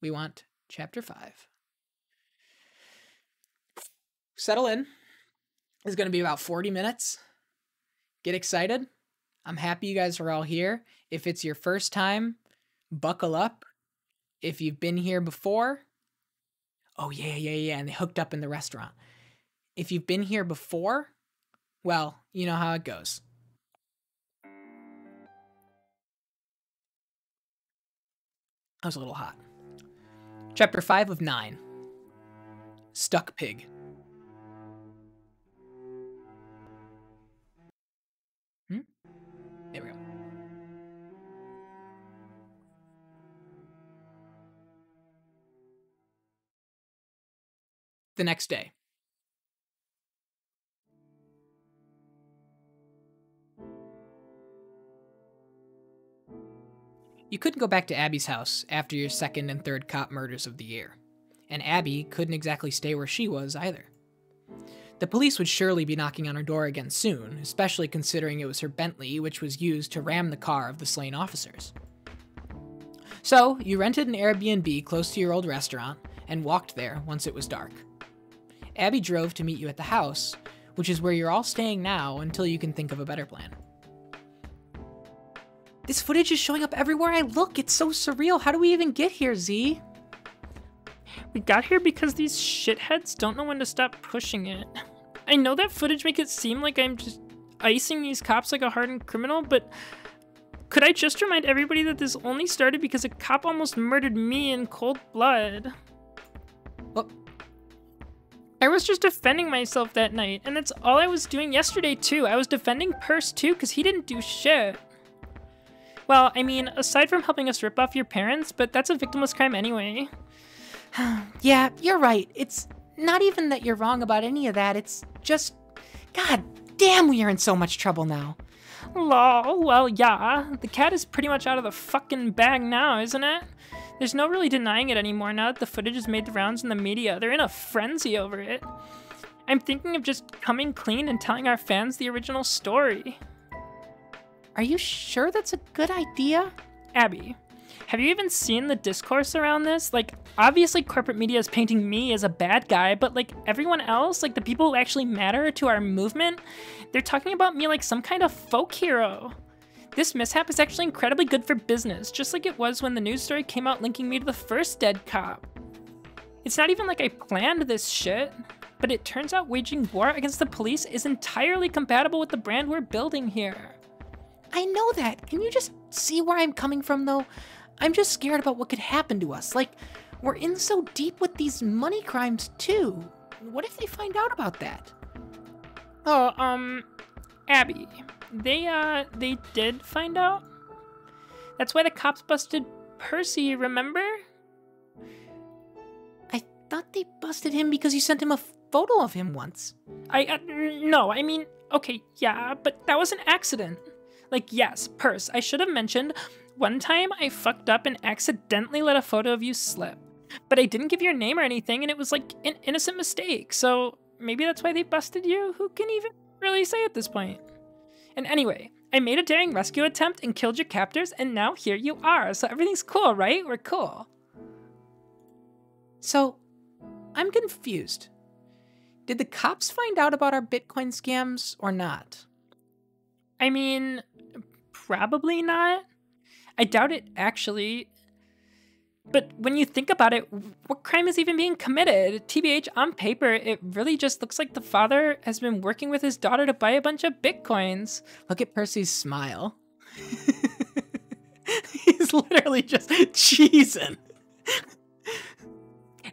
we want chapter five. Settle in. It's going to be about 40 minutes. Get excited. I'm happy you guys are all here. If it's your first time, buckle up. If you've been here before, oh, yeah, yeah, yeah, and they hooked up in the restaurant. If you've been here before, well, you know how it goes. I was a little hot. Chapter 5 of 9 Stuck Pig. Hmm? There we go. The next day. You couldn't go back to Abby's house after your second and third cop murders of the year. And Abby couldn't exactly stay where she was either. The police would surely be knocking on her door again soon, especially considering it was her Bentley which was used to ram the car of the slain officers. So, you rented an Airbnb close to your old restaurant and walked there once it was dark. Abby drove to meet you at the house, which is where you're all staying now until you can think of a better plan. This footage is showing up everywhere I look. It's so surreal. How do we even get here, Z? We got here because these shitheads don't know when to stop pushing it. I know that footage makes it seem like I'm just icing these cops like a hardened criminal, but could I just remind everybody that this only started because a cop almost murdered me in cold blood? Well, I was just defending myself that night, and that's all I was doing yesterday too. I was defending Perce too because he didn't do shit. Well, I mean, aside from helping us rip off your parents, but that's a victimless crime anyway. yeah, you're right. It's not even that you're wrong about any of that. It's just, God damn, we are in so much trouble now. Lol, well, yeah. The cat is pretty much out of the fucking bag now, isn't it? There's no really denying it anymore now that the footage has made the rounds in the media. They're in a frenzy over it. I'm thinking of just coming clean and telling our fans the original story. Are you sure that's a good idea? Abby, have you even seen the discourse around this? Like, obviously, corporate media is painting me as a bad guy, but like everyone else, like the people who actually matter to our movement, they're talking about me like some kind of folk hero. This mishap is actually incredibly good for business, just like it was when the news story came out linking me to the first dead cop. It's not even like I planned this shit, but it turns out waging war against the police is entirely compatible with the brand we're building here. I know that. Can you just see where I'm coming from, though? I'm just scared about what could happen to us. Like, we're in so deep with these money crimes, too. What if they find out about that? Oh, um, Abby, they, uh, they did find out? That's why the cops busted Percy, remember? I thought they busted him because you sent him a photo of him once. I, uh, no, I mean, okay, yeah, but that was an accident. Like, yes, Perce, I should have mentioned one time I fucked up and accidentally let a photo of you slip. But I didn't give your name or anything, and it was like an innocent mistake. So maybe that's why they busted you? Who can even really say at this point? And anyway, I made a daring rescue attempt and killed your captors, and now here you are. So everything's cool, right? We're cool. So, I'm confused. Did the cops find out about our Bitcoin scams or not? I mean, probably not. I doubt it actually. But when you think about it, what crime is even being committed? TBH, on paper, it really just looks like the father has been working with his daughter to buy a bunch of bitcoins. Look at Percy's smile. He's literally just cheesing.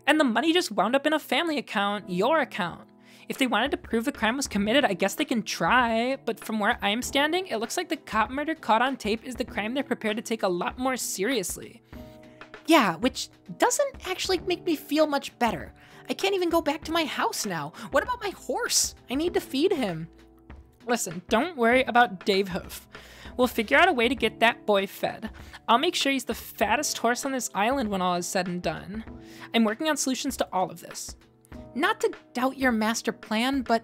and the money just wound up in a family account, your account. If they wanted to prove the crime was committed, I guess they can try, but from where I'm standing, it looks like the cop murder caught on tape is the crime they're prepared to take a lot more seriously. Yeah, which doesn't actually make me feel much better. I can't even go back to my house now. What about my horse? I need to feed him. Listen, don't worry about Dave Hoof. We'll figure out a way to get that boy fed. I'll make sure he's the fattest horse on this island when all is said and done. I'm working on solutions to all of this. Not to doubt your master plan, but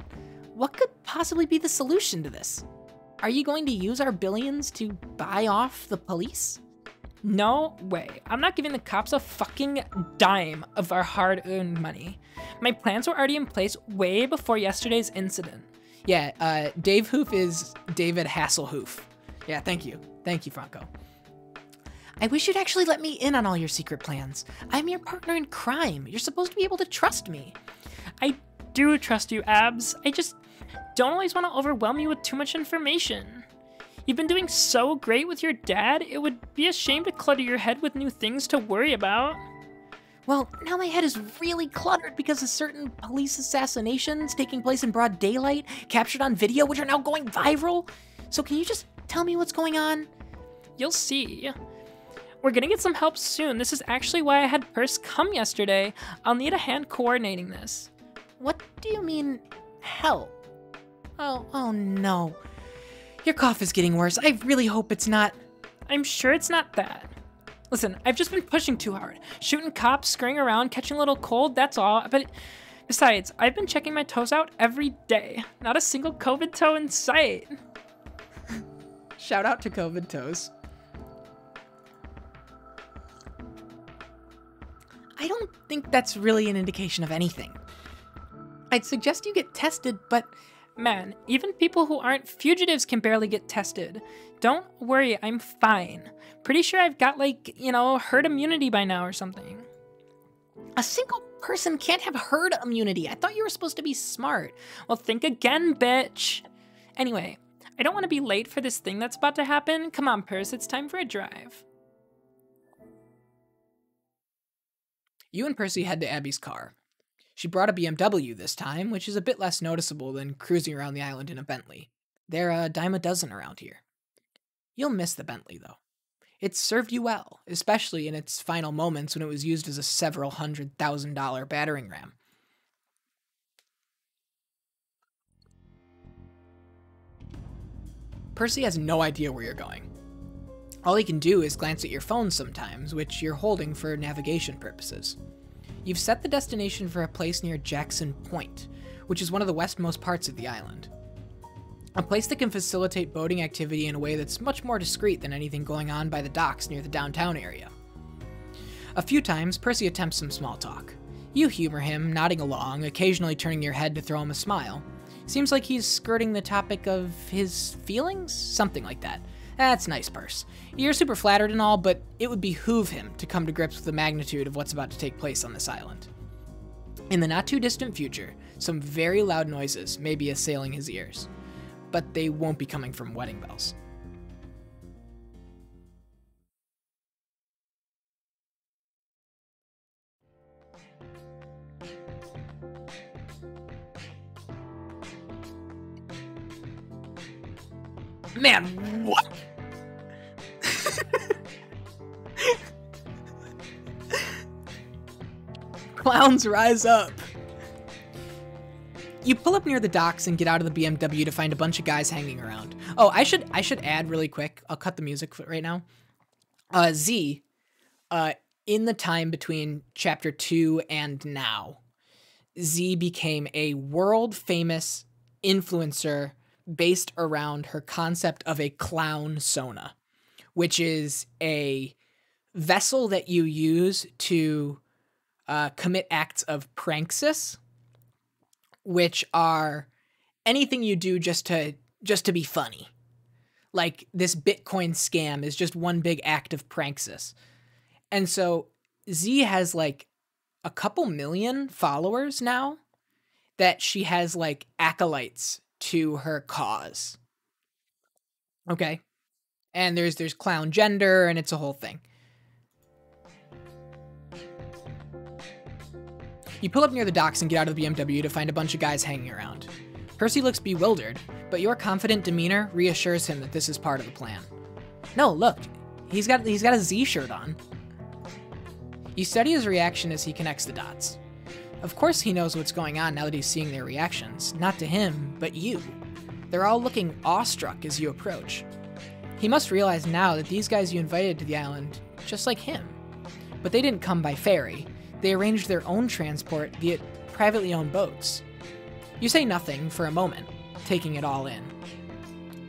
what could possibly be the solution to this? Are you going to use our billions to buy off the police? No way. I'm not giving the cops a fucking dime of our hard earned money. My plans were already in place way before yesterday's incident. Yeah, uh, Dave Hoof is David Hasselhoof. Yeah, thank you. Thank you, Franco. I wish you'd actually let me in on all your secret plans. I'm your partner in crime. You're supposed to be able to trust me. I do trust you, Abs. I just don't always want to overwhelm you with too much information. You've been doing so great with your dad, it would be a shame to clutter your head with new things to worry about. Well, now my head is really cluttered because of certain police assassinations taking place in broad daylight, captured on video, which are now going viral. So can you just tell me what's going on? You'll see. We're gonna get some help soon. This is actually why I had Perce come yesterday. I'll need a hand coordinating this. What do you mean, help? Oh, oh no. Your cough is getting worse. I really hope it's not. I'm sure it's not that. Listen, I've just been pushing too hard. Shooting cops, scurrying around, catching a little cold, that's all. But besides, I've been checking my toes out every day. Not a single COVID toe in sight. Shout out to COVID toes. I don't think that's really an indication of anything. I'd suggest you get tested, but Man, even people who aren't fugitives can barely get tested. Don't worry, I'm fine. Pretty sure I've got, like, you know, herd immunity by now or something. A single person can't have herd immunity. I thought you were supposed to be smart. Well, think again, bitch. Anyway, I don't want to be late for this thing that's about to happen. Come on, Perce, it's time for a drive. You and Percy head to Abby's car. She brought a BMW this time, which is a bit less noticeable than cruising around the island in a Bentley. They're a dime a dozen around here. You'll miss the Bentley, though. It served you well, especially in its final moments when it was used as a several hundred thousand dollar battering ram. Percy has no idea where you're going. All he can do is glance at your phone sometimes, which you're holding for navigation purposes. You've set the destination for a place near Jackson Point, which is one of the westmost parts of the island. A place that can facilitate boating activity in a way that's much more discreet than anything going on by the docks near the downtown area. A few times, Percy attempts some small talk. You humor him, nodding along, occasionally turning your head to throw him a smile. Seems like he's skirting the topic of his feelings? Something like that. That's nice, Perce. You're super flattered and all, but it would behoove him to come to grips with the magnitude of what's about to take place on this island. In the not too distant future, some very loud noises may be assailing his ears, but they won't be coming from wedding bells. Man, what? Clowns rise up. You pull up near the docks and get out of the BMW to find a bunch of guys hanging around. Oh, I should I should add really quick. I'll cut the music right now. Uh, Z, uh, in the time between chapter two and now, Z became a world famous influencer based around her concept of a clown sona, which is a vessel that you use to uh, commit acts of pranksis, which are anything you do just to just to be funny. Like this Bitcoin scam is just one big act of pranksis. And so Z has like a couple million followers now that she has like acolytes to her cause. Okay? And there's there's clown gender and it's a whole thing. You pull up near the docks and get out of the BMW to find a bunch of guys hanging around. Percy looks bewildered, but your confident demeanor reassures him that this is part of the plan. No, look, he's got he's got a Z shirt on. You study his reaction as he connects the dots. Of course he knows what's going on now that he's seeing their reactions, not to him, but you. They're all looking awestruck as you approach. He must realize now that these guys you invited to the island, just like him. But they didn't come by ferry, they arranged their own transport via privately owned boats. You say nothing for a moment, taking it all in.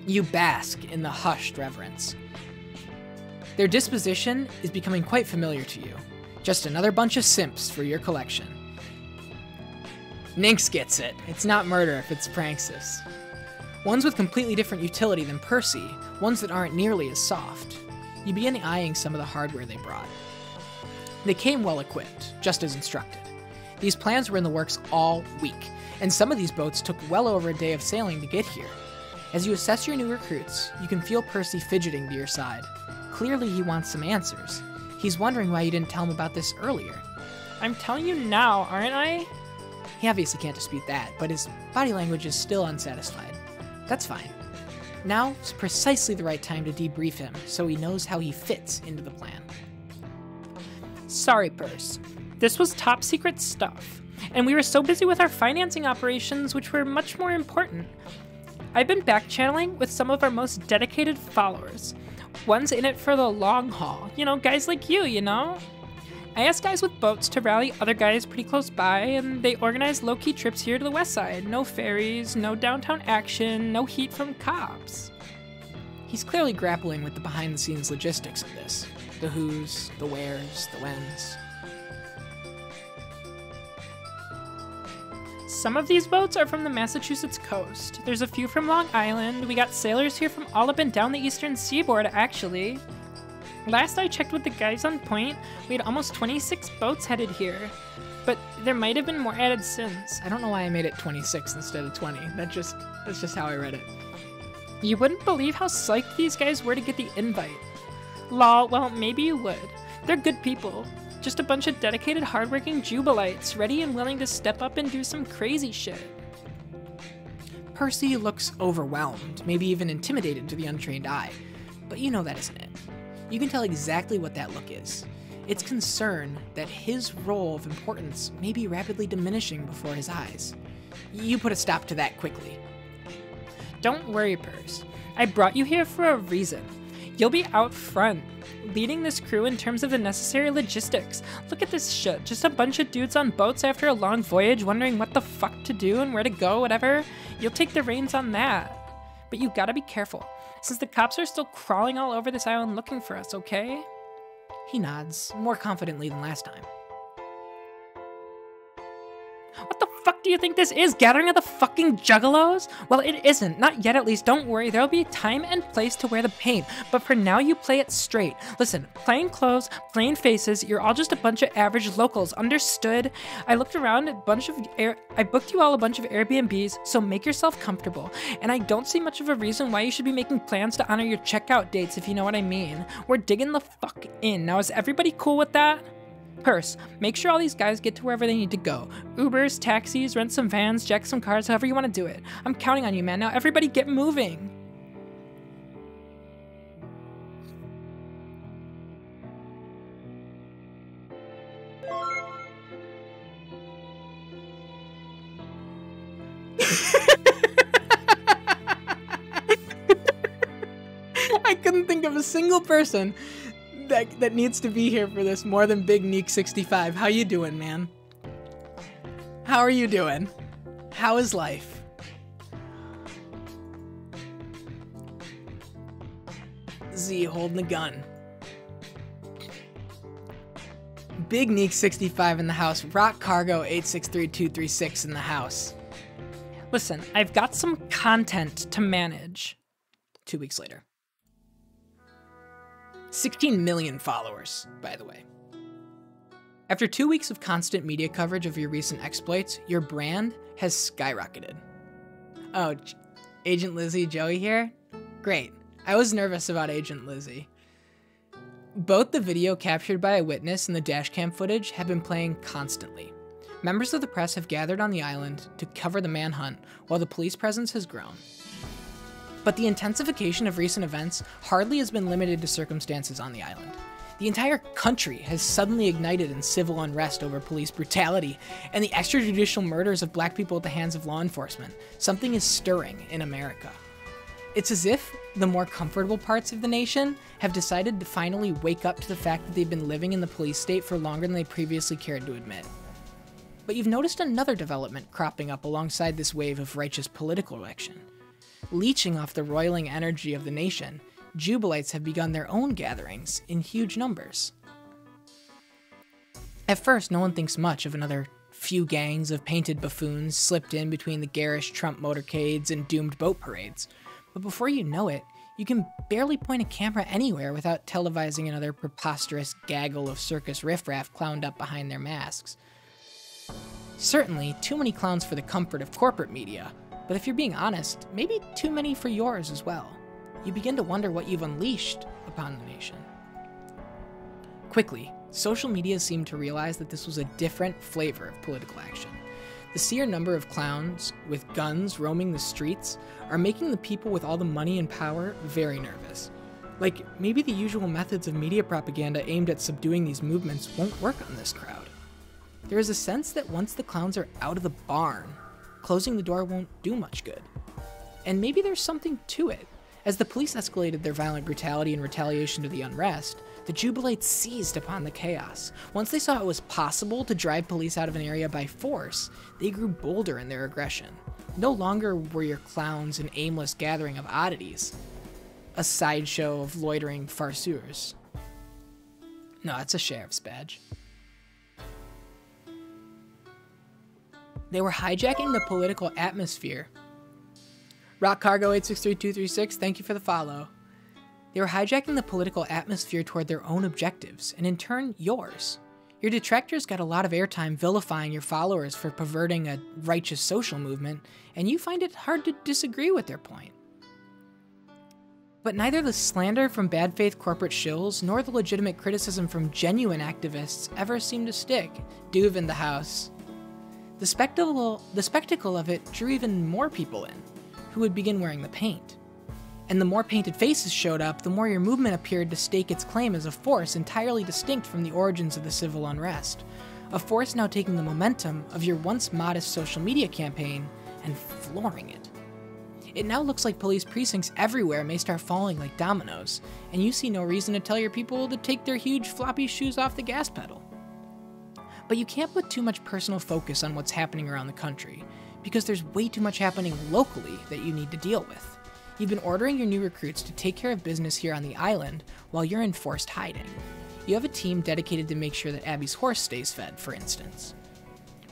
You bask in the hushed reverence. Their disposition is becoming quite familiar to you. Just another bunch of simps for your collection. Nynx gets it. It's not murder if it's Pranksis. Ones with completely different utility than Percy, ones that aren't nearly as soft. You begin eyeing some of the hardware they brought. They came well equipped, just as instructed. These plans were in the works all week, and some of these boats took well over a day of sailing to get here. As you assess your new recruits, you can feel Percy fidgeting to your side. Clearly, he wants some answers. He's wondering why you didn't tell him about this earlier. I'm telling you now, aren't I? He obviously can't dispute that, but his body language is still unsatisfied. That's fine. Now is precisely the right time to debrief him so he knows how he fits into the plan. Sorry, Purse. This was top secret stuff, and we were so busy with our financing operations, which were much more important. I've been back channeling with some of our most dedicated followers. One's in it for the long haul. You know, guys like you, you know? I asked guys with boats to rally other guys pretty close by, and they organized low key trips here to the west side. No ferries, no downtown action, no heat from cops. He's clearly grappling with the behind the scenes logistics of this the who's, the where's, the when's. Some of these boats are from the Massachusetts coast. There's a few from Long Island. We got sailors here from all up and down the eastern seaboard, actually. Last I checked with the guys on point, we had almost 26 boats headed here. But there might have been more added since. I don't know why I made it 26 instead of 20. That just that's just how I read it. You wouldn't believe how psyched these guys were to get the invite. Lol, well, maybe you would. They're good people. Just a bunch of dedicated, hardworking jubilites, ready and willing to step up and do some crazy shit. Percy looks overwhelmed, maybe even intimidated to the untrained eye. But you know that isn't it. You can tell exactly what that look is. It's concern that his role of importance may be rapidly diminishing before his eyes. You put a stop to that quickly. Don't worry, Purse. I brought you here for a reason. You'll be out front, leading this crew in terms of the necessary logistics. Look at this shit. Just a bunch of dudes on boats after a long voyage wondering what the fuck to do and where to go, whatever. You'll take the reins on that. But you gotta be careful, since the cops are still crawling all over this island looking for us, okay? He nods, more confidently than last time. What do you think this is? Gathering of the fucking juggalos? Well, it isn't. Not yet, at least. Don't worry. There'll be time and place to wear the paint. But for now, you play it straight. Listen, plain clothes, plain faces. You're all just a bunch of average locals. Understood? I looked around a bunch of air. I booked you all a bunch of Airbnbs, so make yourself comfortable. And I don't see much of a reason why you should be making plans to honor your checkout dates, if you know what I mean. We're digging the fuck in. Now, is everybody cool with that? Purse, make sure all these guys get to wherever they need to go. Ubers, taxis, rent some vans, jack some cars, however you want to do it. I'm counting on you, man. Now everybody get moving. I couldn't think of a single person that that needs to be here for this more than Big Neek 65. How you doing, man? How are you doing? How is life? Z holding the gun. Big Neek 65 in the house. Rock Cargo 863236 in the house. Listen, I've got some content to manage. Two weeks later. 16 million followers, by the way. After two weeks of constant media coverage of your recent exploits, your brand has skyrocketed. Oh, Agent Lizzie Joey here? Great. I was nervous about Agent Lizzie. Both the video captured by a witness and the dashcam footage have been playing constantly. Members of the press have gathered on the island to cover the manhunt while the police presence has grown. But the intensification of recent events hardly has been limited to circumstances on the island. The entire country has suddenly ignited in civil unrest over police brutality and the extrajudicial murders of black people at the hands of law enforcement. Something is stirring in America. It's as if the more comfortable parts of the nation have decided to finally wake up to the fact that they've been living in the police state for longer than they previously cared to admit. But you've noticed another development cropping up alongside this wave of righteous political action leeching off the roiling energy of the nation, Jubilites have begun their own gatherings in huge numbers. At first, no one thinks much of another few gangs of painted buffoons slipped in between the garish Trump motorcades and doomed boat parades. But before you know it, you can barely point a camera anywhere without televising another preposterous gaggle of circus riffraff clowned up behind their masks. Certainly, too many clowns for the comfort of corporate media, but if you're being honest, maybe too many for yours as well. You begin to wonder what you've unleashed upon the nation. Quickly, social media seemed to realize that this was a different flavor of political action. The sheer number of clowns with guns roaming the streets are making the people with all the money and power very nervous. Like, maybe the usual methods of media propaganda aimed at subduing these movements won't work on this crowd. There is a sense that once the clowns are out of the barn, closing the door won't do much good. And maybe there's something to it. As the police escalated their violent brutality in retaliation to the unrest, the Jubilites seized upon the chaos. Once they saw it was possible to drive police out of an area by force, they grew bolder in their aggression. No longer were your clowns an aimless gathering of oddities, a sideshow of loitering farceurs. No, it's a sheriff's badge. They were hijacking the political atmosphere. Rock Cargo 863236, thank you for the follow. They were hijacking the political atmosphere toward their own objectives, and in turn, yours. Your detractors got a lot of airtime vilifying your followers for perverting a righteous social movement, and you find it hard to disagree with their point. But neither the slander from bad faith corporate shills nor the legitimate criticism from genuine activists ever seemed to stick. Duve in the house. The spectacle, the spectacle of it drew even more people in, who would begin wearing the paint. And the more painted faces showed up, the more your movement appeared to stake its claim as a force entirely distinct from the origins of the civil unrest. A force now taking the momentum of your once modest social media campaign and flooring it. It now looks like police precincts everywhere may start falling like dominoes, and you see no reason to tell your people to take their huge floppy shoes off the gas pedal. But you can't put too much personal focus on what's happening around the country, because there's way too much happening locally that you need to deal with. You've been ordering your new recruits to take care of business here on the island while you're in forced hiding. You have a team dedicated to make sure that Abby's horse stays fed, for instance.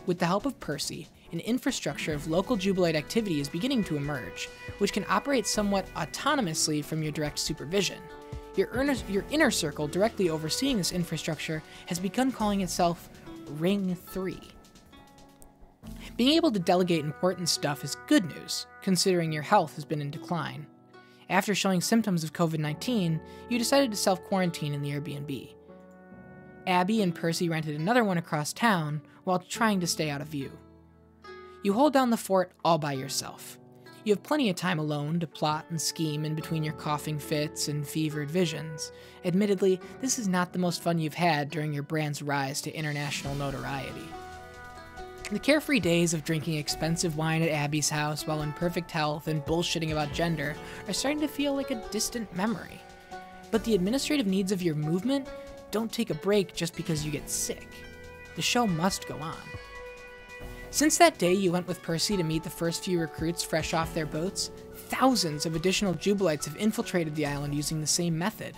With the help of Percy, an infrastructure of local Jubilite activity is beginning to emerge, which can operate somewhat autonomously from your direct supervision. Your, your inner circle directly overseeing this infrastructure has begun calling itself Ring 3. Being able to delegate important stuff is good news, considering your health has been in decline. After showing symptoms of COVID 19, you decided to self quarantine in the Airbnb. Abby and Percy rented another one across town while trying to stay out of view. You hold down the fort all by yourself. You have plenty of time alone to plot and scheme in between your coughing fits and fevered visions. Admittedly, this is not the most fun you've had during your brand's rise to international notoriety. The carefree days of drinking expensive wine at Abby's house while in perfect health and bullshitting about gender are starting to feel like a distant memory. But the administrative needs of your movement don't take a break just because you get sick. The show must go on. Since that day you went with Percy to meet the first few recruits fresh off their boats, thousands of additional Jubilites have infiltrated the island using the same method.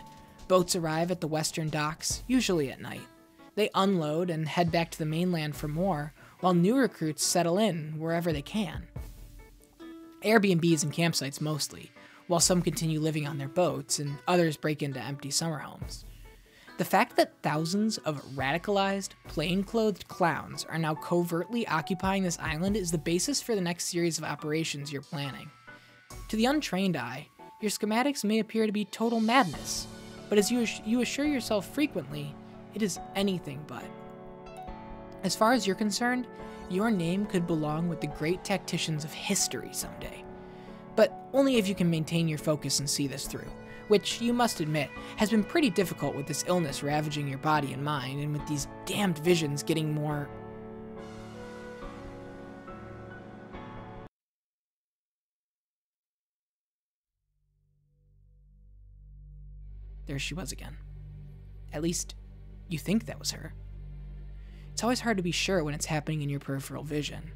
Boats arrive at the western docks, usually at night. They unload and head back to the mainland for more, while new recruits settle in wherever they can. Airbnbs and campsites mostly, while some continue living on their boats and others break into empty summer homes. The fact that thousands of radicalized, plain-clothed clowns are now covertly occupying this island is the basis for the next series of operations you're planning. To the untrained eye, your schematics may appear to be total madness, but as you, you assure yourself frequently, it is anything but. As far as you're concerned, your name could belong with the great tacticians of history someday. But only if you can maintain your focus and see this through which you must admit has been pretty difficult with this illness ravaging your body and mind, and with these damned visions getting more. There she was again. At least, you think that was her. It's always hard to be sure when it's happening in your peripheral vision,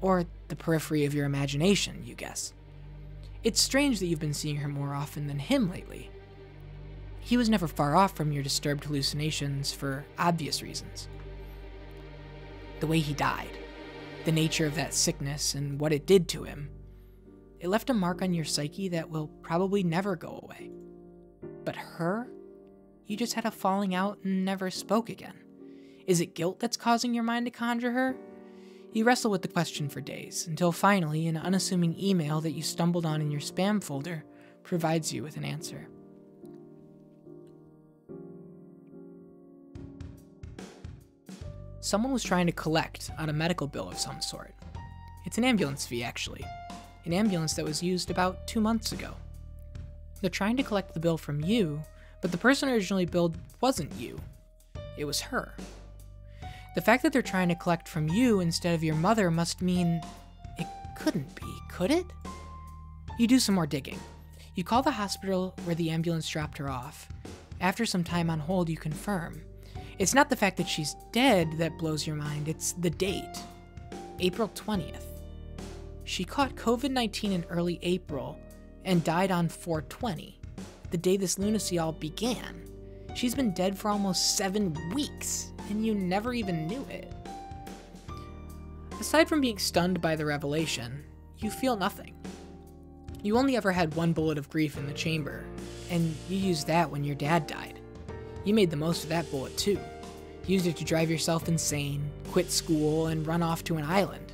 or the periphery of your imagination, you guess. It's strange that you've been seeing her more often than him lately. he was never far off from your disturbed hallucinations for obvious reasons. The way he died, the nature of that sickness, and what it did to him, it left a mark on your psyche that will probably never go away. But her, you just had a falling out and never spoke again. Is it guilt that's causing your mind to conjure her? You wrestle with the question for days, until finally, an unassuming email that you stumbled on in your spam folder provides you with an answer. Someone was trying to collect on a medical bill of some sort. It's an ambulance fee, actually. An ambulance that was used about two months ago. They're trying to collect the bill from you, but the person originally billed wasn't you. It was her. The fact that they're trying to collect from you instead of your mother must mean it couldn't be, could it? You do some more digging. You call the hospital where the ambulance dropped her off. After some time on hold, you confirm. It's not the fact that she's dead that blows your mind, it's the date April 20th. She caught COVID 19 in early April and died on 420, the day this lunacy all began. She's been dead for almost seven weeks, and you never even knew it. Aside from being stunned by the revelation, you feel nothing. You only ever had one bullet of grief in the chamber, and you used that when your dad died. You made the most of that bullet too. Used it to drive yourself insane, quit school, and run off to an island.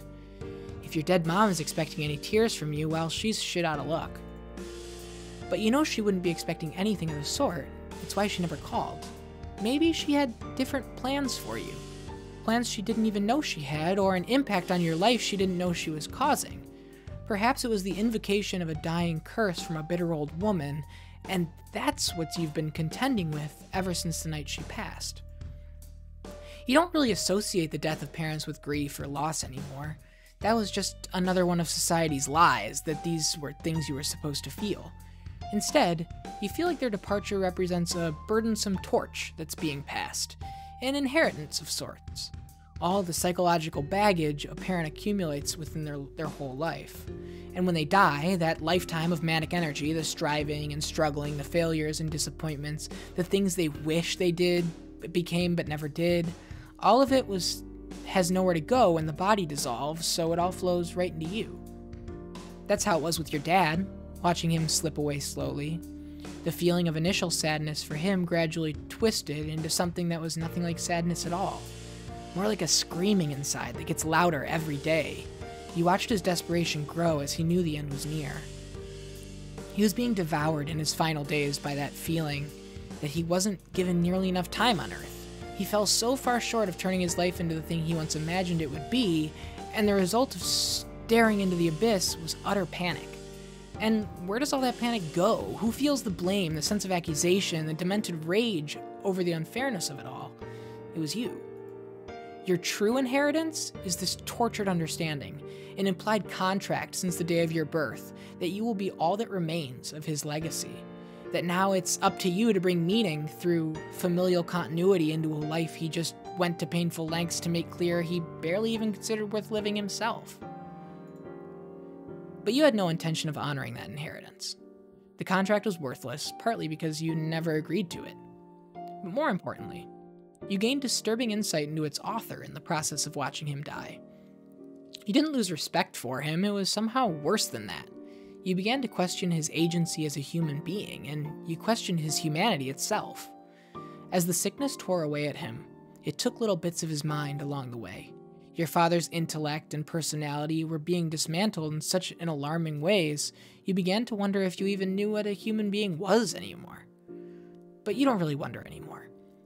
If your dead mom is expecting any tears from you, well, she's shit out of luck. But you know she wouldn't be expecting anything of the sort. That's why she never called. Maybe she had different plans for you. Plans she didn't even know she had, or an impact on your life she didn't know she was causing. Perhaps it was the invocation of a dying curse from a bitter old woman, and that's what you've been contending with ever since the night she passed. You don't really associate the death of parents with grief or loss anymore. That was just another one of society's lies that these were things you were supposed to feel. Instead, you feel like their departure represents a burdensome torch that's being passed, an inheritance of sorts all the psychological baggage a parent accumulates within their, their whole life. And when they die, that lifetime of manic energy, the striving and struggling, the failures and disappointments, the things they wish they did, became but never did, all of it was has nowhere to go when the body dissolves, so it all flows right into you. That's how it was with your dad, watching him slip away slowly. The feeling of initial sadness for him gradually twisted into something that was nothing like sadness at all more like a screaming inside that gets louder every day. He watched his desperation grow as he knew the end was near. He was being devoured in his final days by that feeling that he wasn't given nearly enough time on Earth. He fell so far short of turning his life into the thing he once imagined it would be, and the result of staring into the abyss was utter panic. And where does all that panic go? Who feels the blame, the sense of accusation, the demented rage over the unfairness of it all? It was you. Your true inheritance is this tortured understanding, an implied contract since the day of your birth, that you will be all that remains of his legacy. That now it's up to you to bring meaning through familial continuity into a life he just went to painful lengths to make clear he barely even considered worth living himself. But you had no intention of honoring that inheritance. The contract was worthless, partly because you never agreed to it. But more importantly, you gained disturbing insight into its author in the process of watching him die. You didn't lose respect for him, it was somehow worse than that. You began to question his agency as a human being, and you questioned his humanity itself. As the sickness tore away at him, it took little bits of his mind along the way. Your father's intellect and personality were being dismantled in such an alarming ways, you began to wonder if you even knew what a human being was anymore. But you don't really wonder anymore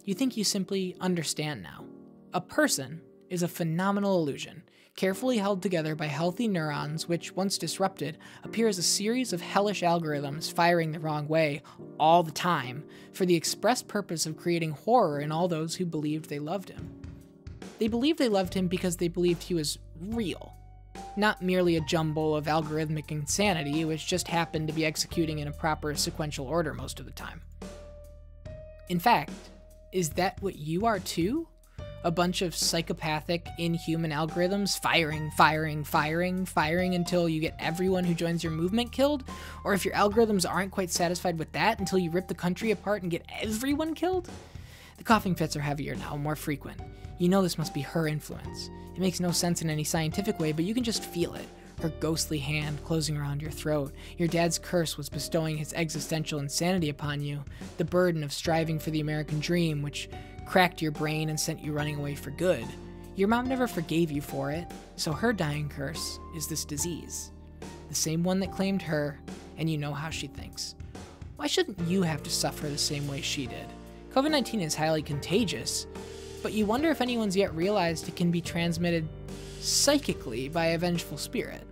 you think you simply understand now. A person is a phenomenal illusion, carefully held together by healthy neurons, which, once disrupted, appear as a series of hellish algorithms firing the wrong way all the time for the express purpose of creating horror in all those who believed they loved him. They believed they loved him because they believed he was real, not merely a jumble of algorithmic insanity which just happened to be executing in a proper sequential order most of the time. In fact, is that what you are too? a bunch of psychopathic, inhuman algorithms firing, firing, firing, firing until you get everyone who joins your movement killed? Or if your algorithms aren't quite satisfied with that until you rip the country apart and get everyone killed? The coughing fits are heavier now, more frequent. You know this must be her influence. It makes no sense in any scientific way, but you can just feel it. Her ghostly hand closing around your throat. Your dad's curse was bestowing his existential insanity upon you. The burden of striving for the American dream, which cracked your brain and sent you running away for good. Your mom never forgave you for it, so her dying curse is this disease. The same one that claimed her, and you know how she thinks. Why shouldn't you have to suffer the same way she did? COVID 19 is highly contagious, but you wonder if anyone's yet realized it can be transmitted psychically by a vengeful spirit.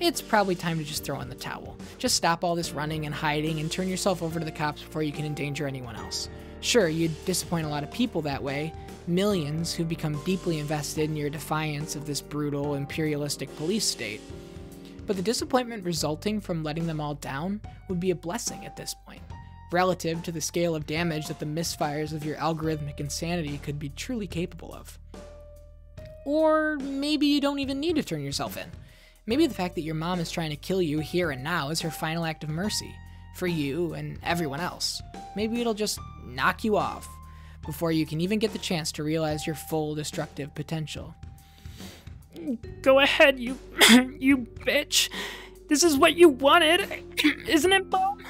It's probably time to just throw in the towel. Just stop all this running and hiding and turn yourself over to the cops before you can endanger anyone else. Sure, you'd disappoint a lot of people that way, millions who've become deeply invested in your defiance of this brutal, imperialistic police state. But the disappointment resulting from letting them all down would be a blessing at this point, relative to the scale of damage that the misfires of your algorithmic insanity could be truly capable of. Or maybe you don't even need to turn yourself in. Maybe the fact that your mom is trying to kill you here and now is her final act of mercy for you and everyone else. Maybe it'll just knock you off before you can even get the chance to realize your full destructive potential. Go ahead, you you bitch. This is what you wanted, isn't it, Mom?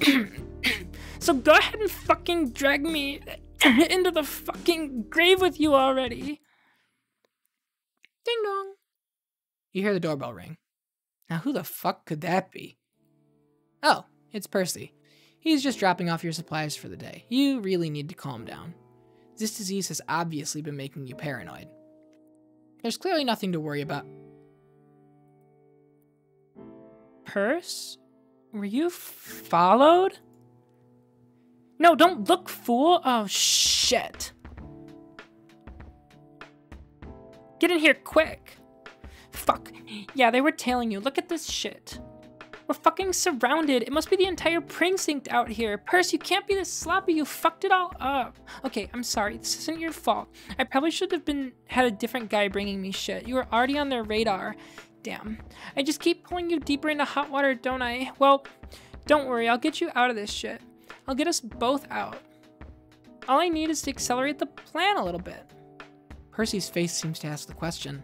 so go ahead and fucking drag me into the fucking grave with you already. Ding dong. You hear the doorbell ring. Now, who the fuck could that be? Oh, it's Percy. He's just dropping off your supplies for the day. You really need to calm down. This disease has obviously been making you paranoid. There's clearly nothing to worry about. Purse? Were you followed? No, don't look, fool. Oh, shit. Get in here quick. Fuck. Yeah, they were tailing you. Look at this shit. We're fucking surrounded. It must be the entire precinct out here. Purse, you can't be this sloppy. You fucked it all up. Okay, I'm sorry. This isn't your fault. I probably should have been had a different guy bringing me shit. You were already on their radar. Damn. I just keep pulling you deeper into hot water, don't I? Well, don't worry. I'll get you out of this shit. I'll get us both out. All I need is to accelerate the plan a little bit. Percy's face seems to ask the question.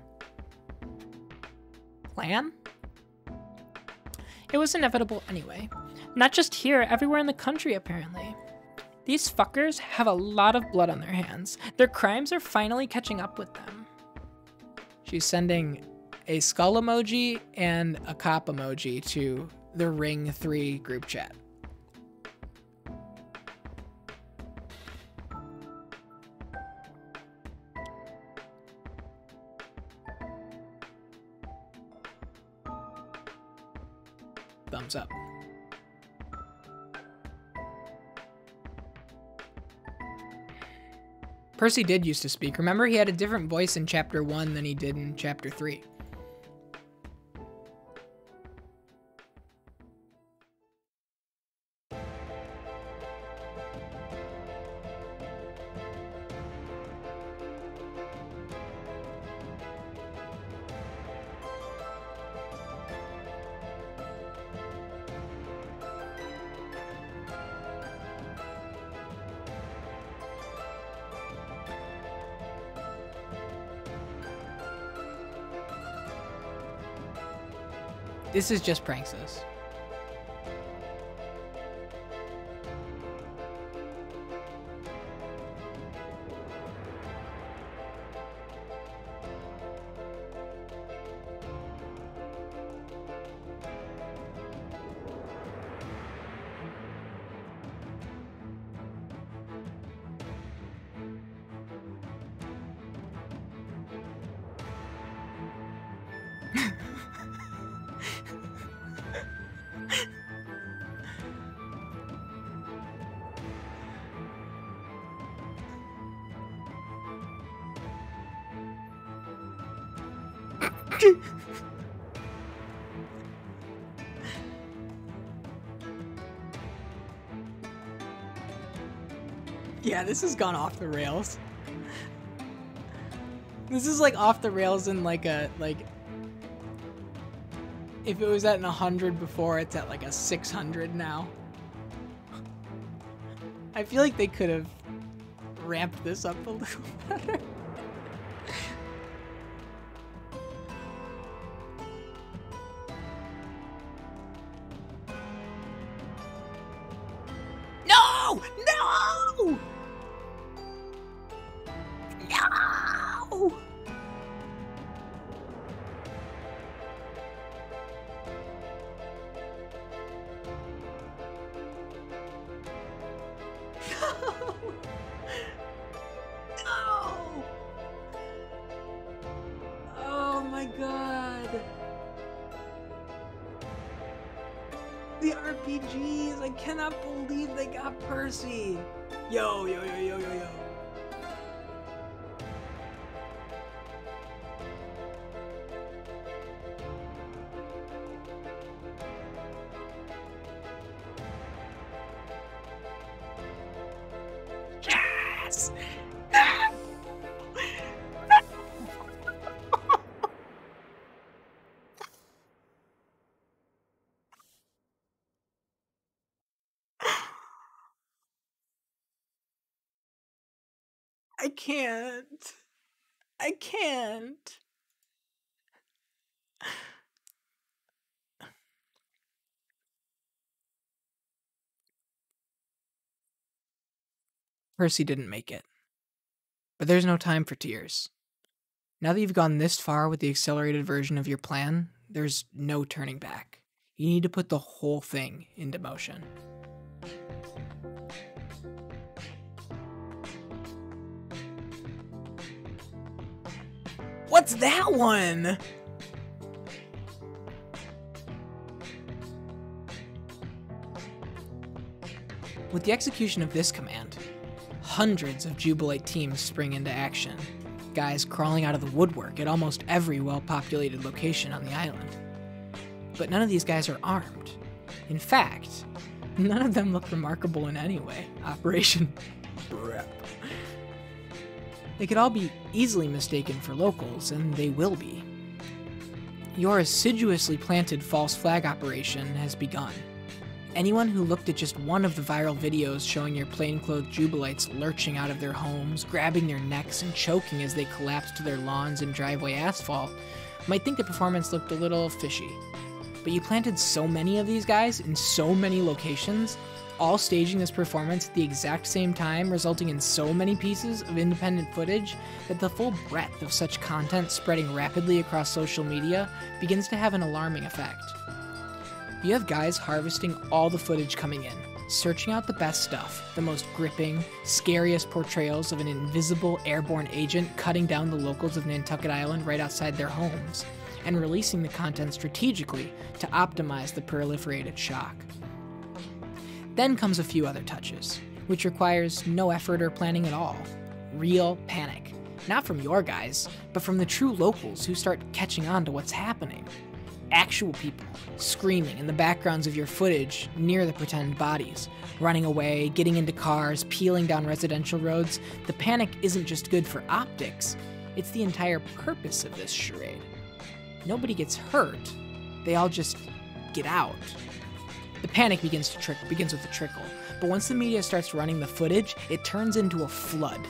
Plan? It was inevitable anyway. Not just here, everywhere in the country, apparently. These fuckers have a lot of blood on their hands. Their crimes are finally catching up with them. She's sending a skull emoji and a cop emoji to the Ring 3 group chat. Thumbs up. Percy did used to speak. Remember, he had a different voice in chapter 1 than he did in chapter 3. This is just Pranksters. Yeah, this has gone off the rails. This is like off the rails in like a like if it was at an 100 before, it's at like a 600 now. I feel like they could have ramped this up a little better. The RPGs! I cannot believe they got Percy! Yo, yo, yo, yo, yo, yo. Percy didn't make it. But there's no time for tears. Now that you've gone this far with the accelerated version of your plan, there's no turning back. You need to put the whole thing into motion. What's that one? With the execution of this command, hundreds of Jubilite teams spring into action, guys crawling out of the woodwork at almost every well populated location on the island. But none of these guys are armed. In fact, none of them look remarkable in any way. Operation Prep. They could all be easily mistaken for locals, and they will be. Your assiduously planted false flag operation has begun. Anyone who looked at just one of the viral videos showing your plainclothed jubilites lurching out of their homes, grabbing their necks, and choking as they collapsed to their lawns and driveway asphalt might think the performance looked a little fishy. But you planted so many of these guys in so many locations, all staging this performance at the exact same time, resulting in so many pieces of independent footage that the full breadth of such content spreading rapidly across social media begins to have an alarming effect. You have guys harvesting all the footage coming in, searching out the best stuff, the most gripping, scariest portrayals of an invisible airborne agent cutting down the locals of Nantucket Island right outside their homes, and releasing the content strategically to optimize the proliferated shock. Then comes a few other touches, which requires no effort or planning at all. Real panic. Not from your guys, but from the true locals who start catching on to what's happening. Actual people screaming in the backgrounds of your footage near the pretend bodies, running away, getting into cars, peeling down residential roads. The panic isn't just good for optics, it's the entire purpose of this charade. Nobody gets hurt, they all just get out. The panic begins to trick begins with a trickle, but once the media starts running the footage, it turns into a flood.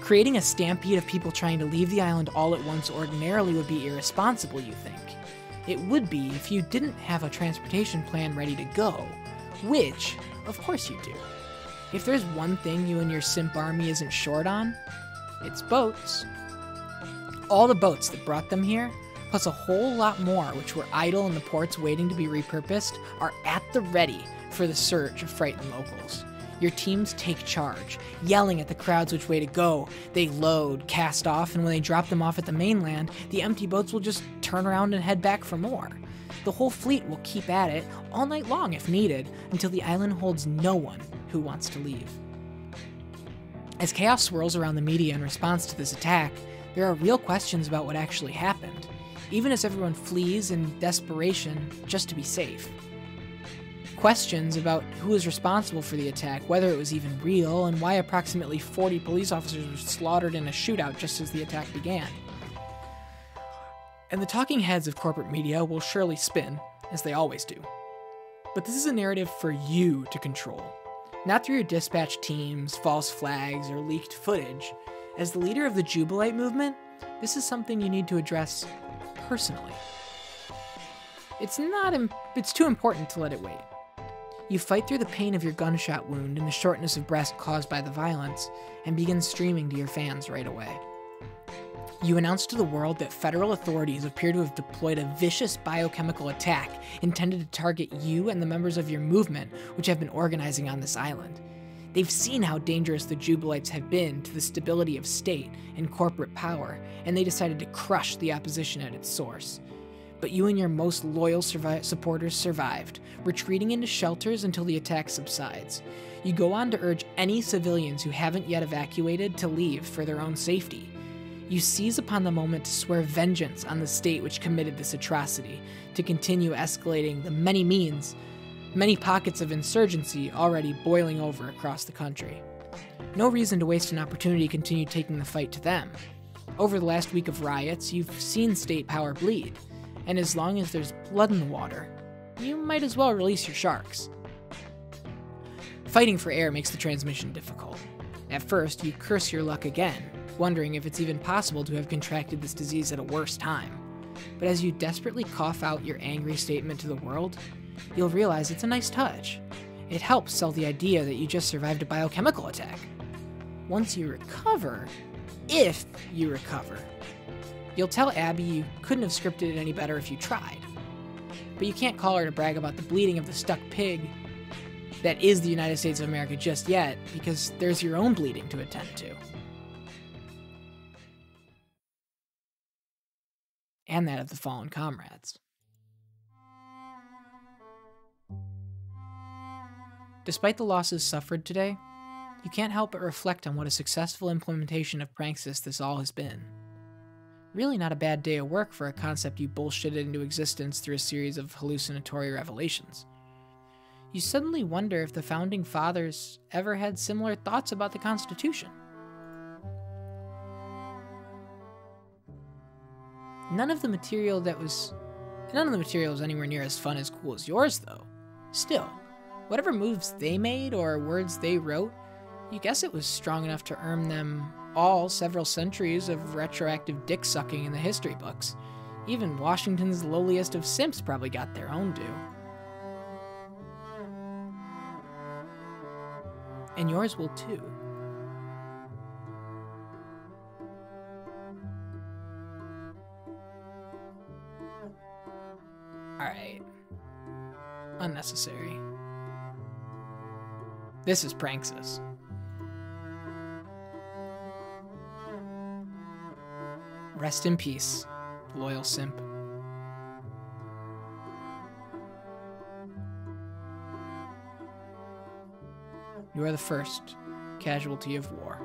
Creating a stampede of people trying to leave the island all at once ordinarily would be irresponsible, you think. It would be if you didn't have a transportation plan ready to go, which, of course, you do. If there's one thing you and your simp army isn't short on, it's boats. All the boats that brought them here, plus a whole lot more which were idle in the ports waiting to be repurposed, are at the ready for the surge of frightened locals. Your teams take charge, yelling at the crowds which way to go. They load, cast off, and when they drop them off at the mainland, the empty boats will just turn around and head back for more. The whole fleet will keep at it all night long if needed, until the island holds no one who wants to leave. As chaos swirls around the media in response to this attack, there are real questions about what actually happened, even as everyone flees in desperation just to be safe. Questions about who was responsible for the attack, whether it was even real, and why approximately 40 police officers were slaughtered in a shootout just as the attack began. And the talking heads of corporate media will surely spin, as they always do. But this is a narrative for you to control, not through your dispatch teams, false flags, or leaked footage. As the leader of the Jubilite movement, this is something you need to address personally. It's not Im- it's too important to let it wait. You fight through the pain of your gunshot wound and the shortness of breath caused by the violence and begin streaming to your fans right away. You announce to the world that federal authorities appear to have deployed a vicious biochemical attack intended to target you and the members of your movement, which have been organizing on this island. They've seen how dangerous the Jubilites have been to the stability of state and corporate power, and they decided to crush the opposition at its source. But you and your most loyal survi- supporters survived, retreating into shelters until the attack subsides. You go on to urge any civilians who haven't yet evacuated to leave for their own safety. You seize upon the moment to swear vengeance on the state which committed this atrocity, to continue escalating the many means, many pockets of insurgency already boiling over across the country. No reason to waste an opportunity to continue taking the fight to them. Over the last week of riots, you've seen state power bleed, and as long as there's blood in the water, you might as well release your sharks. Fighting for air makes the transmission difficult. At first, you curse your luck again, wondering if it's even possible to have contracted this disease at a worse time. But as you desperately cough out your angry statement to the world, you'll realize it's a nice touch. It helps sell the idea that you just survived a biochemical attack. Once you recover, if you recover, you'll tell Abby you couldn't have scripted it any better if you tried. But you can't call her to brag about the bleeding of the stuck pig that is the United States of America just yet, because there's your own bleeding to attend to. and that of the fallen comrades. Despite the losses suffered today, you can't help but reflect on what a successful implementation of Pranksis this all has been. Really not a bad day of work for a concept you bullshitted into existence through a series of hallucinatory revelations. You suddenly wonder if the founding fathers ever had similar thoughts about the Constitution. None of the material that was. None of the material was anywhere near as fun as cool as yours, though. Still, whatever moves they made or words they wrote, you guess it was strong enough to earn them all several centuries of retroactive dick sucking in the history books. Even Washington's lowliest of simps probably got their own due. And yours will too. Alright. Unnecessary. This is Pranksis. Rest in peace, loyal simp. You are the first casualty of war.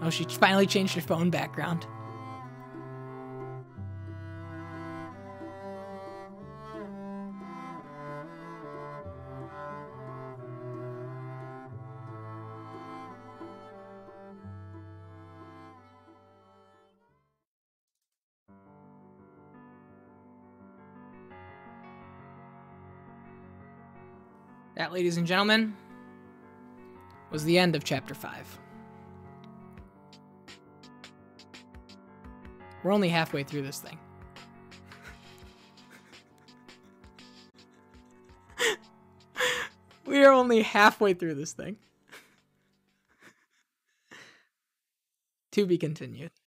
Oh, she finally changed her phone background. Ladies and gentlemen, was the end of chapter 5. We're only halfway through this thing. we are only halfway through this thing. to be continued.